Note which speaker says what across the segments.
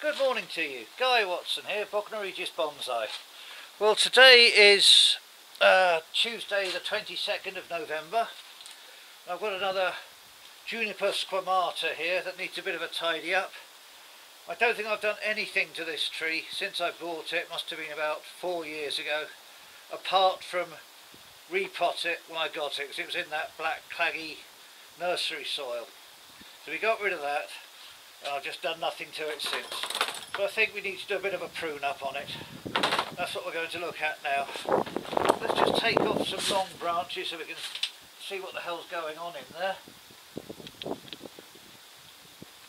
Speaker 1: Good morning to you. Guy Watson here, Bognor Regis Bonsai. Well today is uh, Tuesday the 22nd of November. I've got another Juniper squamata here that needs a bit of a tidy up. I don't think I've done anything to this tree since I bought it, must have been about four years ago, apart from repot it when I got it because it was in that black claggy nursery soil. So we got rid of that I've just done nothing to it since. So I think we need to do a bit of a prune up on it. That's what we're going to look at now. Let's just take off some long branches so we can see what the hell's going on in there.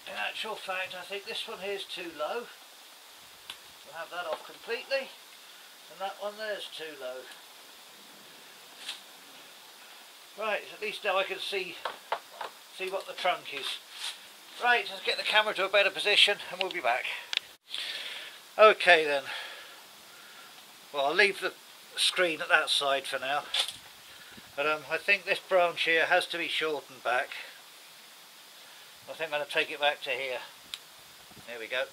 Speaker 1: In actual fact I think this one here is too low. We'll have that off completely and that one there's too low. Right, at least now I can see see what the trunk is. Right, let's get the camera to a better position and we'll be back. Okay then. Well, I'll leave the screen at that side for now. But um, I think this branch here has to be shortened back. I think I'm going to take it back to here. There we go.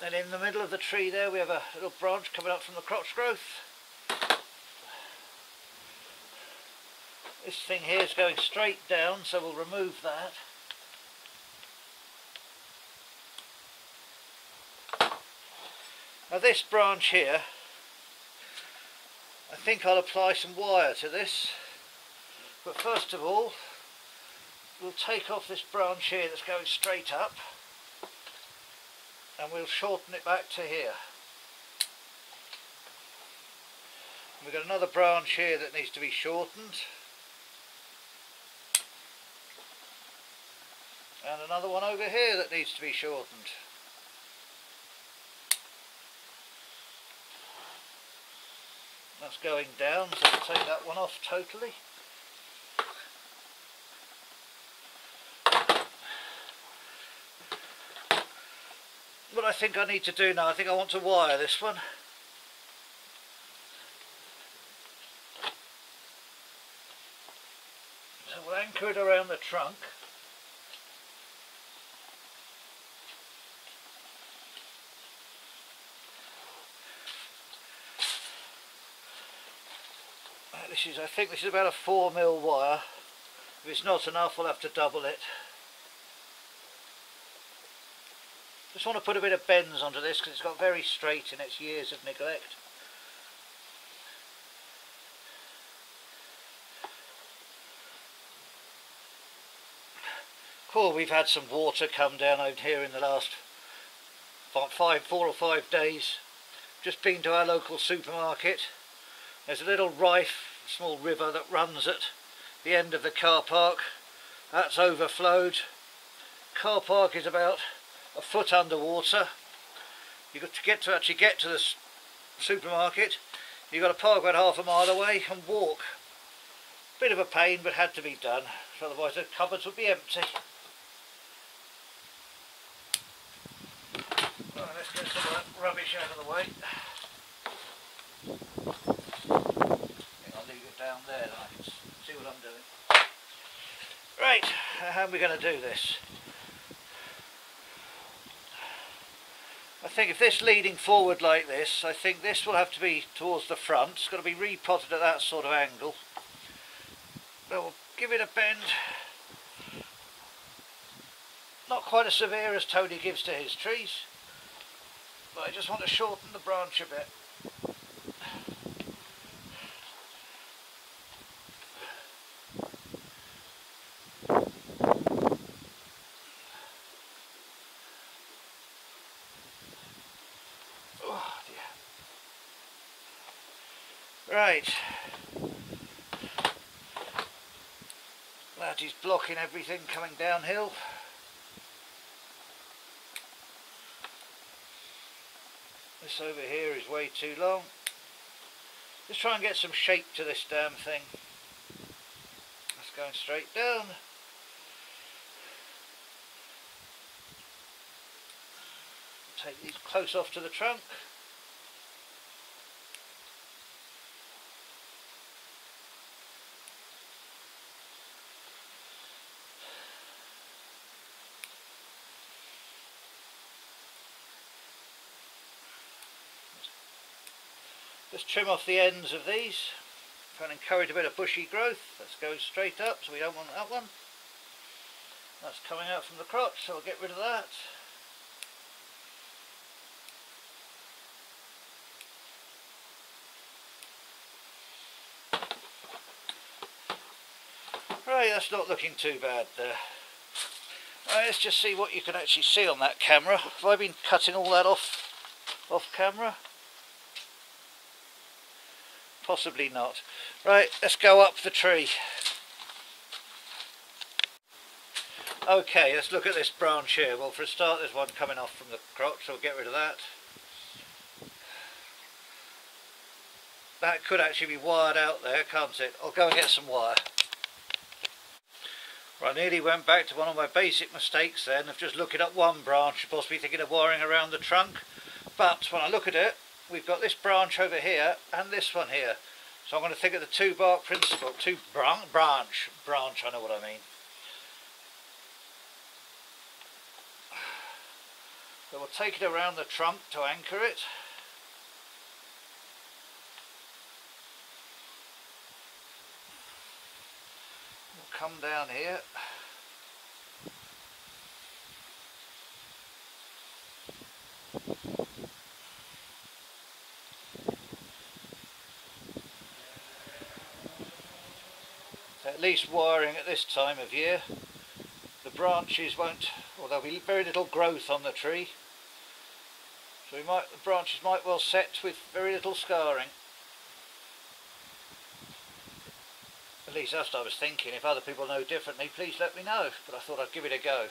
Speaker 1: Then in the middle of the tree there we have a little branch coming up from the crotch growth. This thing here is going straight down, so we'll remove that. Now this branch here, I think I'll apply some wire to this. But first of all, we'll take off this branch here that's going straight up and we'll shorten it back to here. We've got another branch here that needs to be shortened. And another one over here that needs to be shortened. That's going down, so I'll take that one off totally. What I think I need to do now, I think I want to wire this one. So we'll anchor it around the trunk. This is, I think this is about a 4 mil wire. If it's not enough, we'll have to double it. Just want to put a bit of bends onto this because it's got very straight in its years of neglect. Cool, we've had some water come down over here in the last five, four or five days. Just been to our local supermarket. There's a little rife small river that runs at the end of the car park. That's overflowed. Car park is about a foot underwater. You've got to get to actually get to the supermarket. You've got to park about half a mile away and walk. Bit of a pain, but had to be done. Otherwise the cupboards would be empty. Right, let's get some of that rubbish out of the way. down there and I can see what I'm doing. Right, how are we going to do this? I think if this is leading forward like this, I think this will have to be towards the front. It's got to be repotted at that sort of angle. But we'll give it a bend. Not quite as severe as Tony gives to his trees. But I just want to shorten the branch a bit. Right. That is blocking everything coming downhill. This over here is way too long. Let's try and get some shape to this damn thing. That's going straight down. Take these close off to the trunk. Just trim off the ends of these. Trying to encourage a bit of bushy growth. Let's go straight up, so we don't want that one. That's coming out from the crotch, so I'll get rid of that. Right, that's not looking too bad there. Right, let's just see what you can actually see on that camera. Have I been cutting all that off off camera? Possibly not. Right, let's go up the tree. Okay, let's look at this branch here. Well, for a start, there's one coming off from the crotch, so we'll get rid of that. That could actually be wired out there, can't it? I'll go and get some wire. Well, I nearly went back to one of my basic mistakes then of just looking at one branch, possibly thinking of wiring around the trunk. But when I look at it, we've got this branch over here and this one here. So I'm going to think of the two bark principle, two bran branch, branch, I know what I mean. So we'll take it around the trunk to anchor it. We'll come down here at least wiring at this time of year the branches won't or there'll be very little growth on the tree so we might the branches might well set with very little scarring At least that's what I was thinking. If other people know differently, please let me know. But I thought I'd give it a go.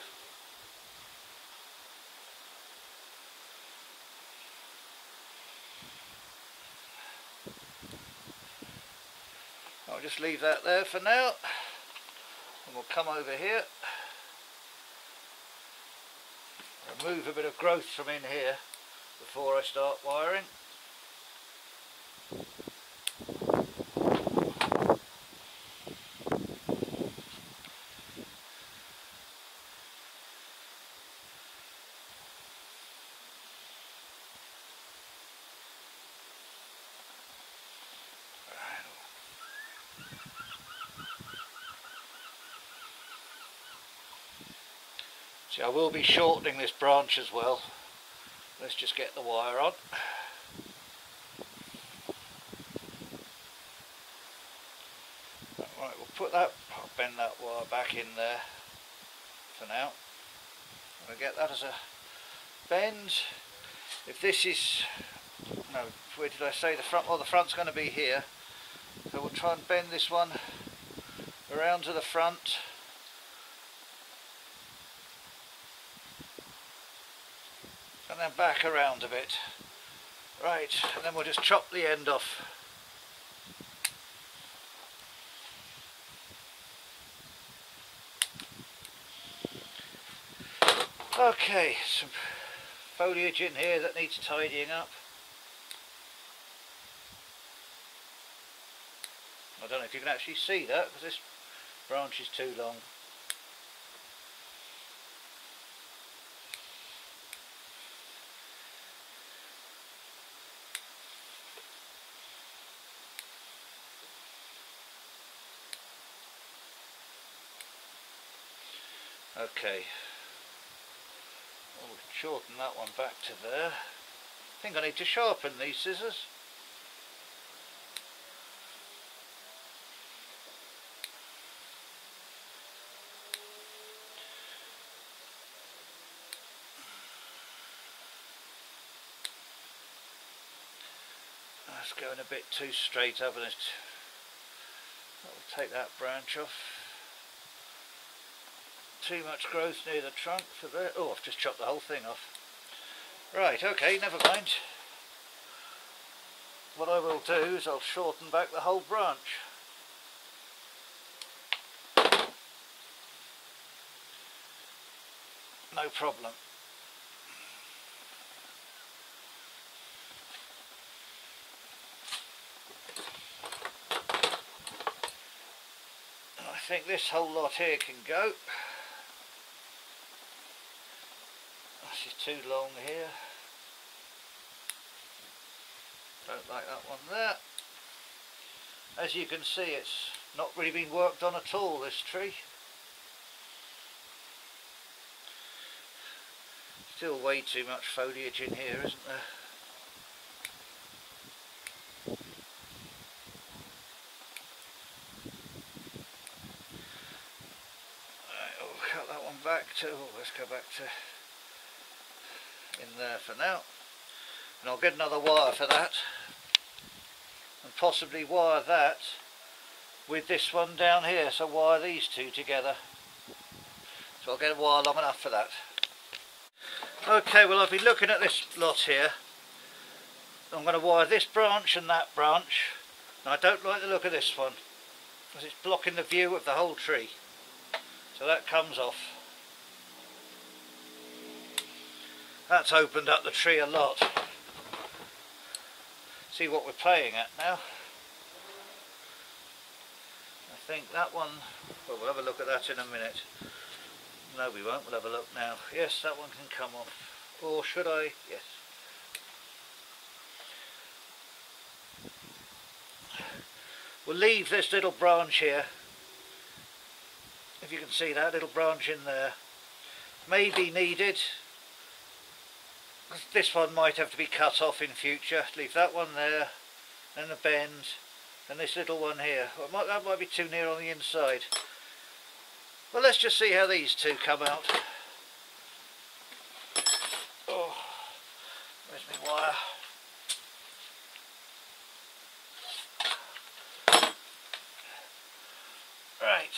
Speaker 1: Just leave that there for now. And we'll come over here. Remove a bit of growth from in here before I start wiring. I will be shortening this branch as well. Let's just get the wire on. Right, we'll put that, I'll bend that wire back in there for now. We'll get that as a bend. If this is, no, where did I say the front? Well, the front's going to be here. So we'll try and bend this one around to the front. Then back around a bit. Right, and then we'll just chop the end off. Okay, some foliage in here that needs tidying up. I don't know if you can actually see that because this branch is too long. Okay. Oh, I'll shorten that one back to there. I think I need to sharpen these scissors. That's going a bit too straight up and it I'll take that branch off too much growth near the trunk for there. Oh, I've just chopped the whole thing off. Right, okay, never mind. What I will do is I'll shorten back the whole branch. No problem. I think this whole lot here can go. This is too long here. Don't like that one there. As you can see it's not really been worked on at all this tree. Still way too much foliage in here isn't there? Oh, cut that one back to, oh, let's go back to in there for now. And I'll get another wire for that. And possibly wire that with this one down here. So wire these two together. So I'll get a wire long enough for that. Okay, well I've been looking at this lot here. I'm going to wire this branch and that branch. And I don't like the look of this one. Because it's blocking the view of the whole tree. So that comes off. That's opened up the tree a lot. See what we're playing at now. I think that one, well we'll have a look at that in a minute. No we won't, we'll have a look now. Yes, that one can come off. Or should I? Yes. We'll leave this little branch here if you can see that little branch in there may be needed this one might have to be cut off in future. Leave that one there and the bend and this little one here. Might, that might be too near on the inside. Well let's just see how these two come out. Oh where's my wire right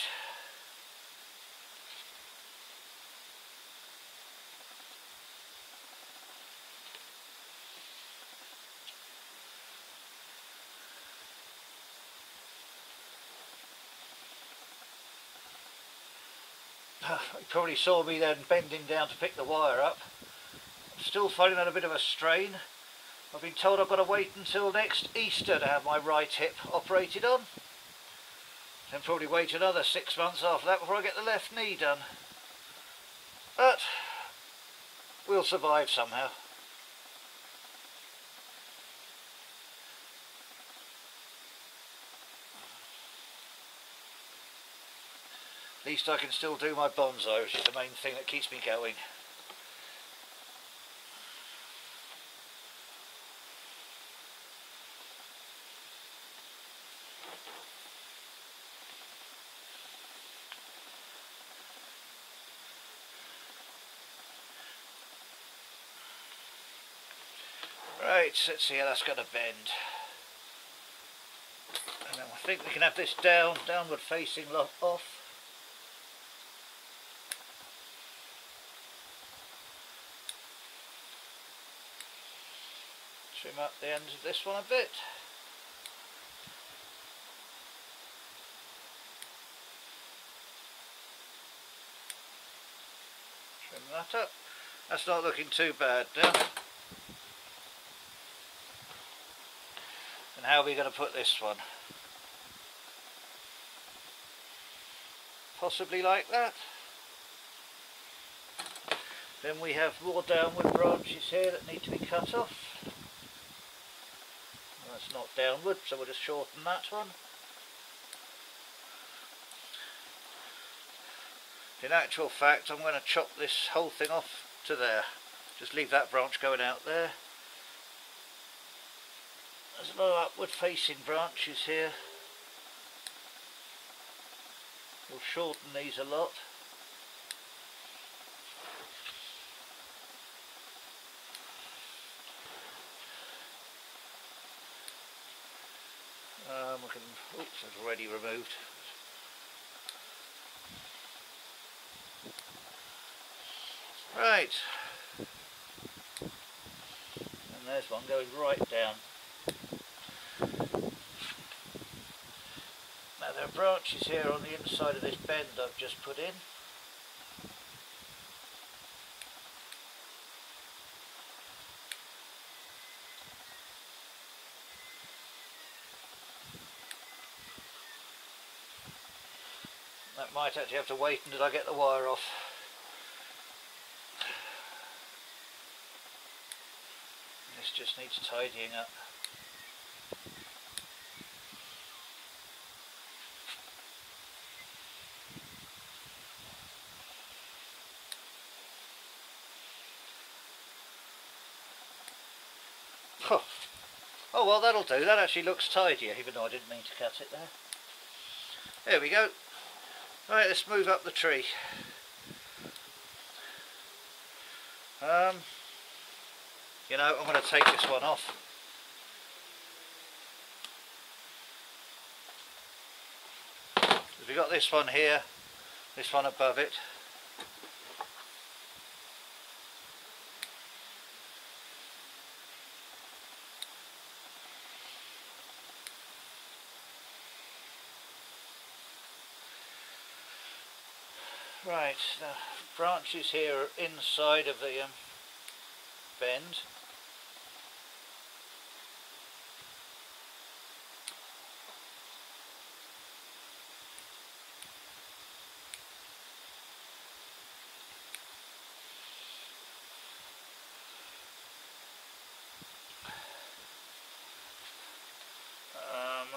Speaker 1: you probably saw me then bending down to pick the wire up. I'm still finding that a bit of a strain. I've been told I've got to wait until next Easter to have my right hip operated on. Then probably wait another six months after that before I get the left knee done. But we'll survive somehow. At least I can still do my bonsai, which is the main thing that keeps me going. Right, let's see how that's going to bend. And I think we can have this down, downward facing off. Trim up the ends of this one a bit. Trim that up. That's not looking too bad now. And how are we going to put this one? Possibly like that. Then we have more downward branches here that need to be cut off that's not downward so we'll just shorten that one. In actual fact I'm going to chop this whole thing off to there. Just leave that branch going out there. There's a lot of upward facing branches here. We'll shorten these a lot Um, we can, oops, it's already removed. Right. And there's one going right down. Now there are branches here on the inside of this bend I've just put in. might actually have to wait until I get the wire off. This just needs tidying up. Oh well that'll do, that actually looks tidier even though I didn't mean to cut it there. There we go. Right, let's move up the tree. Um, you know, I'm going to take this one off. We've got this one here, this one above it. Right, the branches here are inside of the um, bend. Um,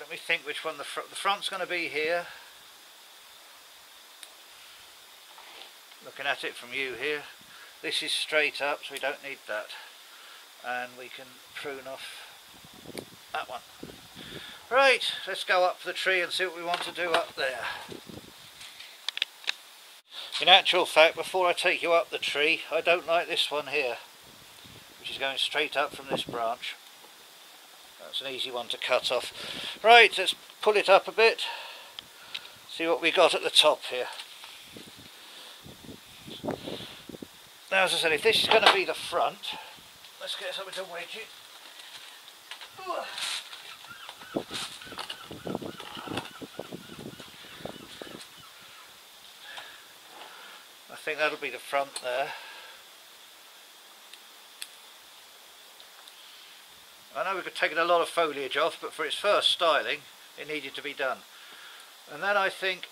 Speaker 1: let me think which one the, fr the front's going to be here. Looking at it from you here. This is straight up so we don't need that. And we can prune off that one. Right let's go up the tree and see what we want to do up there. In actual fact before I take you up the tree I don't like this one here which is going straight up from this branch. That's an easy one to cut off. Right let's pull it up a bit. See what we got at the top here Now as I said, if this is going to be the front, let's get something to wedge it. I think that'll be the front there. I know we've taken a lot of foliage off, but for its first styling, it needed to be done. And then I think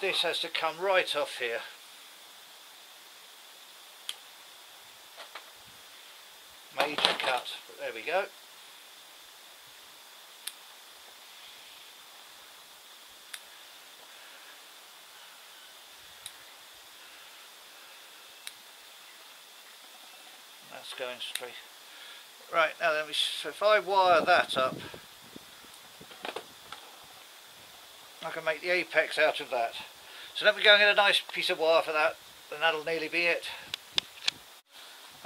Speaker 1: this has to come right off here. Major cut. But there we go. That's going straight. Right, now then, so if I wire that up, I can make the apex out of that. So let me go and get a nice piece of wire for that, and that'll nearly be it.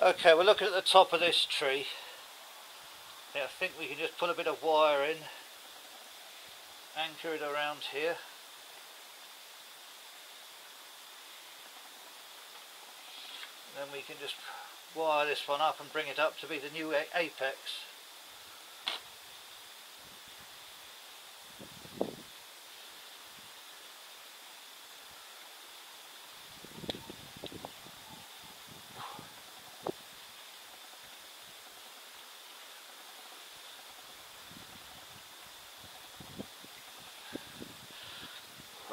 Speaker 1: Okay, we're looking at the top of this tree. Yeah, I think we can just put a bit of wire in, anchor it around here. Then we can just wire this one up and bring it up to be the new apex.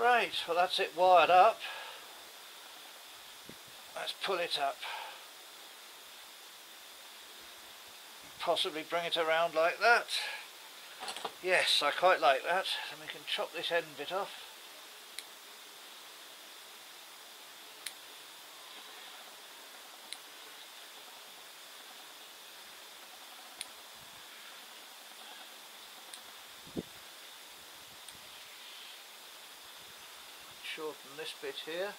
Speaker 1: Right, well that's it wired up. Let's pull it up. Possibly bring it around like that. Yes, I quite like that. And we can chop this end bit off. shorten this bit here.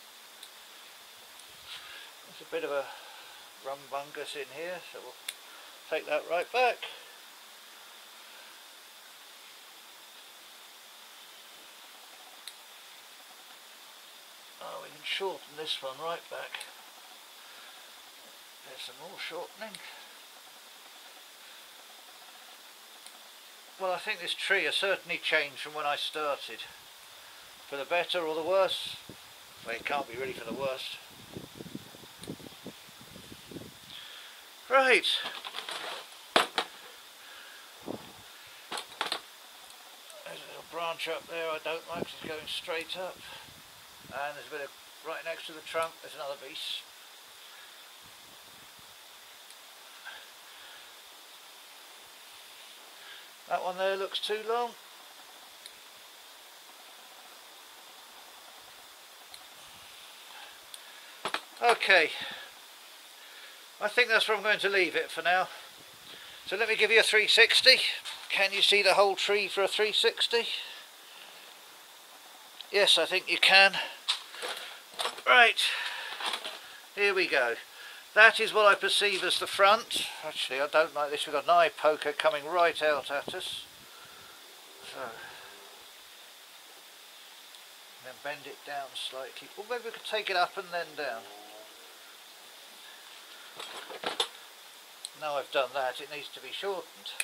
Speaker 1: There's a bit of a rumbungus in here, so we'll take that right back. Oh, we can shorten this one right back. There's some more shortening. Well, I think this tree has certainly changed from when I started for the better or the worse. Well, it can't be really for the worst. Right. There's a little branch up there I don't like it's going straight up. And there's a bit of, right next to the trunk, there's another piece. That one there looks too long. Okay. I think that's where I'm going to leave it for now. So let me give you a 360. Can you see the whole tree for a 360? Yes, I think you can. Right, here we go. That is what I perceive as the front. Actually, I don't like this. We've got an eye poker coming right out at us. So, then bend it down slightly. Well, maybe we could take it up and then down. Now I've done that, it needs to be shortened.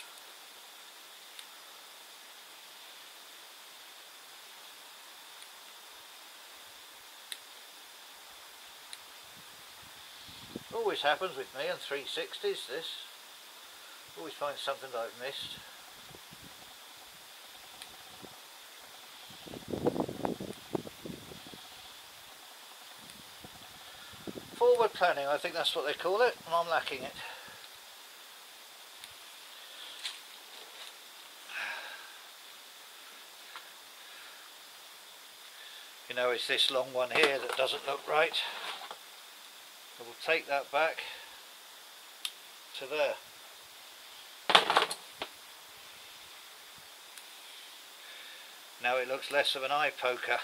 Speaker 1: Always happens with me on 360s this. Always find something that I've missed. Forward planning, I think that's what they call it, and I'm lacking it. You know, it's this long one here that doesn't look right. So we'll take that back to there. Now it looks less of an eye poker.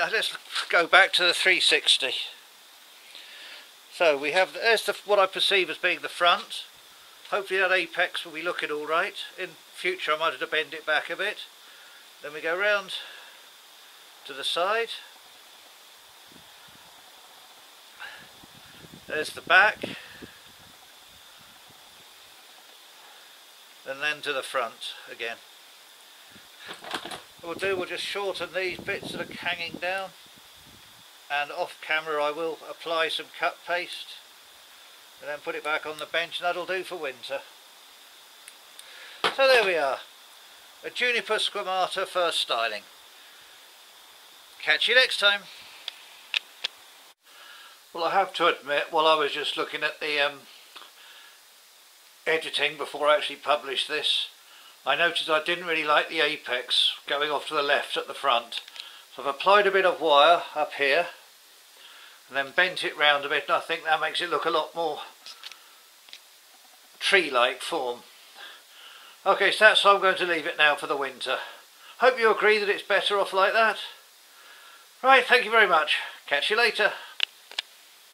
Speaker 1: Right, let's go back to the 360. So we have, there's the, what I perceive as being the front. Hopefully that apex will be looking all right. In future I might have to bend it back a bit. Then we go round to the side. There's the back. And then to the front again. What we'll do, we'll just shorten these bits that are hanging down and off camera I will apply some cut paste and then put it back on the bench and that'll do for winter. So there we are, a Juniper squamata first styling. Catch you next time. Well I have to admit, while I was just looking at the um, editing before I actually published this, I noticed I didn't really like the apex going off to the left at the front. So I've applied a bit of wire up here and then bent it round a bit and I think that makes it look a lot more tree-like form. Okay, so that's how I'm going to leave it now for the winter. Hope you agree that it's better off like that. Right, thank you very much. Catch you later.